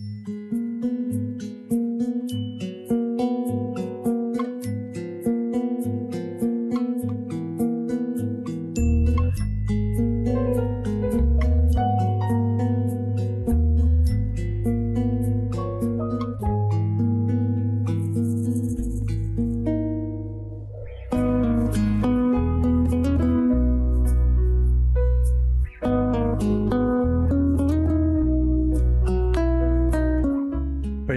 Mm-hmm.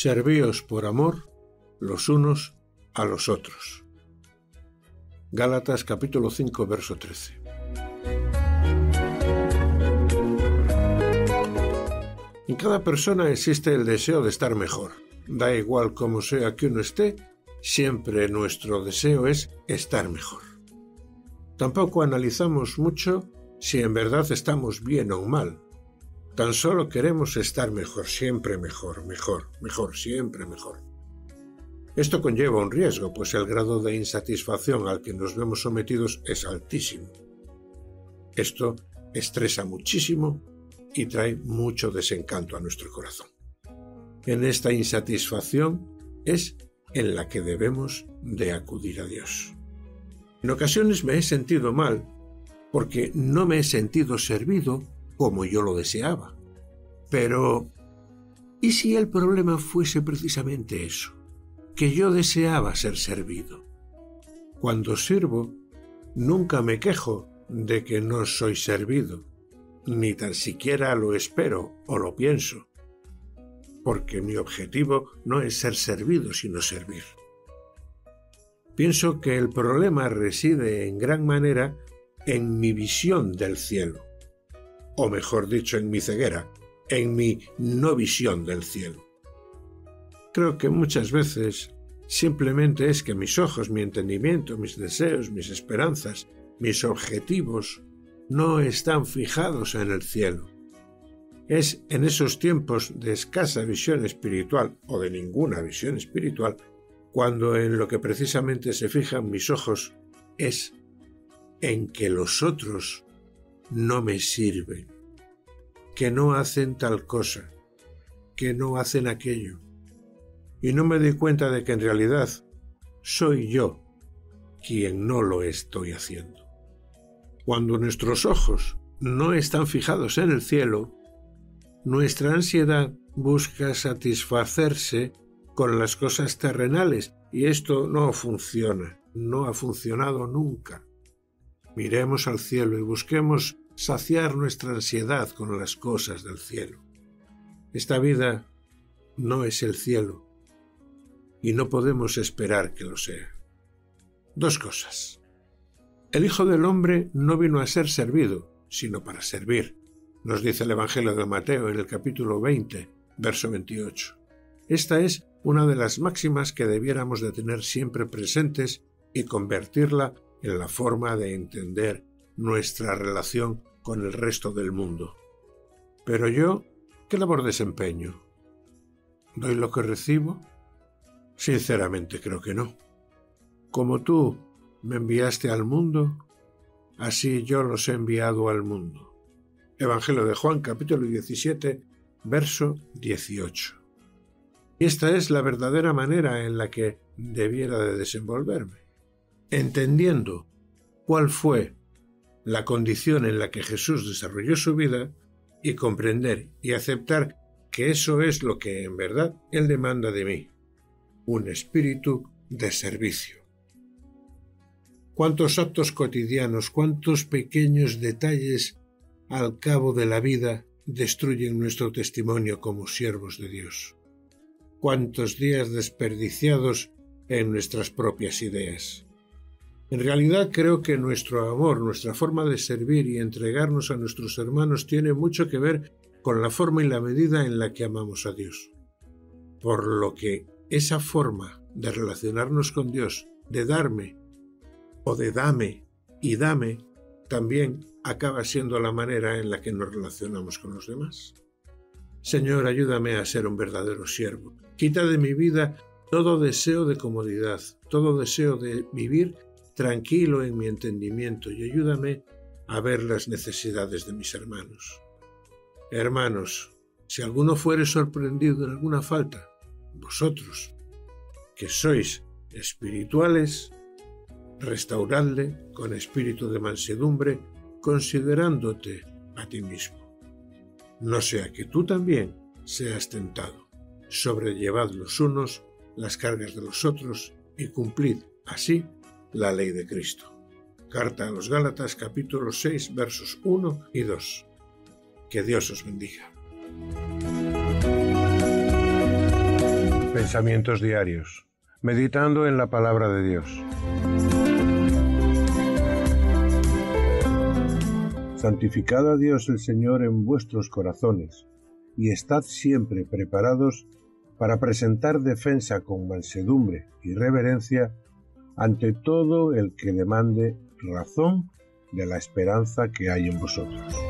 Servíos por amor los unos a los otros. Gálatas capítulo 5 verso 13. En cada persona existe el deseo de estar mejor. Da igual cómo sea que uno esté, siempre nuestro deseo es estar mejor. Tampoco analizamos mucho si en verdad estamos bien o mal, Tan solo queremos estar mejor, siempre mejor, mejor, mejor, siempre mejor. Esto conlleva un riesgo, pues el grado de insatisfacción al que nos vemos sometidos es altísimo. Esto estresa muchísimo y trae mucho desencanto a nuestro corazón. En esta insatisfacción es en la que debemos de acudir a Dios. En ocasiones me he sentido mal porque no me he sentido servido como yo lo deseaba. Pero, ¿y si el problema fuese precisamente eso? Que yo deseaba ser servido. Cuando sirvo, nunca me quejo de que no soy servido, ni tan siquiera lo espero o lo pienso, porque mi objetivo no es ser servido, sino servir. Pienso que el problema reside en gran manera en mi visión del cielo o mejor dicho, en mi ceguera, en mi no visión del cielo. Creo que muchas veces simplemente es que mis ojos, mi entendimiento, mis deseos, mis esperanzas, mis objetivos no están fijados en el cielo. Es en esos tiempos de escasa visión espiritual o de ninguna visión espiritual cuando en lo que precisamente se fijan mis ojos es en que los otros no me sirven, que no hacen tal cosa, que no hacen aquello. Y no me doy cuenta de que en realidad soy yo quien no lo estoy haciendo. Cuando nuestros ojos no están fijados en el cielo, nuestra ansiedad busca satisfacerse con las cosas terrenales y esto no funciona, no ha funcionado nunca. Miremos al cielo y busquemos saciar nuestra ansiedad con las cosas del cielo. Esta vida no es el cielo y no podemos esperar que lo sea. Dos cosas. El Hijo del Hombre no vino a ser servido, sino para servir, nos dice el Evangelio de Mateo en el capítulo 20, verso 28. Esta es una de las máximas que debiéramos de tener siempre presentes y convertirla en la forma de entender nuestra relación con el resto del mundo. Pero yo, ¿qué labor desempeño? ¿Doy lo que recibo? Sinceramente creo que no. Como tú me enviaste al mundo, así yo los he enviado al mundo. Evangelio de Juan capítulo 17, verso 18. Y esta es la verdadera manera en la que debiera de desenvolverme entendiendo cuál fue la condición en la que Jesús desarrolló su vida y comprender y aceptar que eso es lo que en verdad Él demanda de mí, un espíritu de servicio. Cuántos actos cotidianos, cuántos pequeños detalles al cabo de la vida destruyen nuestro testimonio como siervos de Dios. Cuántos días desperdiciados en nuestras propias ideas. En realidad creo que nuestro amor, nuestra forma de servir y entregarnos a nuestros hermanos tiene mucho que ver con la forma y la medida en la que amamos a Dios. Por lo que esa forma de relacionarnos con Dios, de darme o de dame y dame, también acaba siendo la manera en la que nos relacionamos con los demás. Señor, ayúdame a ser un verdadero siervo. Quita de mi vida todo deseo de comodidad, todo deseo de vivir tranquilo en mi entendimiento y ayúdame a ver las necesidades de mis hermanos. Hermanos, si alguno fuere sorprendido en alguna falta, vosotros, que sois espirituales, restauradle con espíritu de mansedumbre, considerándote a ti mismo. No sea que tú también seas tentado. Sobrellevad los unos las cargas de los otros y cumplid así la ley de Cristo. Carta a los Gálatas capítulo 6 versos 1 y 2. Que Dios os bendiga. Pensamientos diarios. Meditando en la palabra de Dios. Santificad a Dios el Señor en vuestros corazones, y estad siempre preparados para presentar defensa con mansedumbre y reverencia ante todo el que demande razón de la esperanza que hay en vosotros.